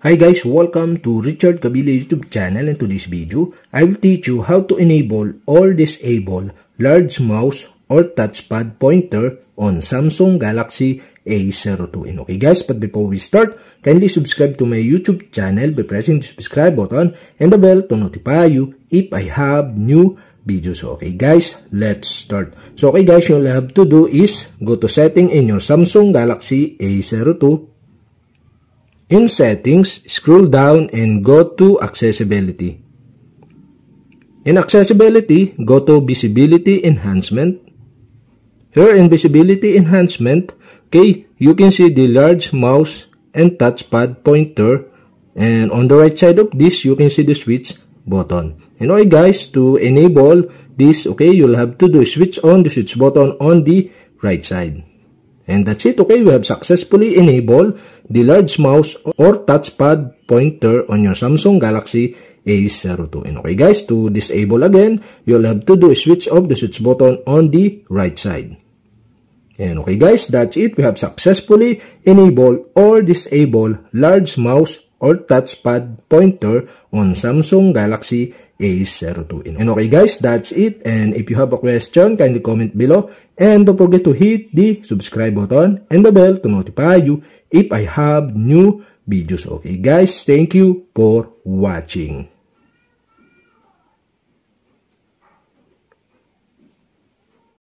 Hi guys, welcome to Richard Kabila YouTube channel and to this video, I will teach you how to enable or disable large mouse or touchpad pointer on Samsung Galaxy A02. And okay guys, but before we start, kindly subscribe to my YouTube channel by pressing the subscribe button and the bell to notify you if I have new videos. Okay guys, let's start. So okay guys, all you have to do is go to setting in your Samsung Galaxy A02 In Settings, scroll down and go to Accessibility. In Accessibility, go to Visibility Enhancement. Here in Visibility Enhancement, okay, you can see the large mouse and touchpad pointer. And on the right side of this, you can see the switch button. And okay guys, to enable this, okay, you'll have to do switch on the switch button on the right side. And that's it, okay? We have successfully enabled the large mouse or touchpad pointer on your Samsung Galaxy A02. And okay guys, to disable again, you'll have to do a switch off the switch button on the right side. And okay guys, that's it. We have successfully enabled or disabled large mouse or touchpad pointer on Samsung Galaxy A02. And okay guys, that's it. And if you have a question, kindly comment below. And don't forget to hit the subscribe button and the bell to notify you if I have new videos. Okay guys, thank you for watching.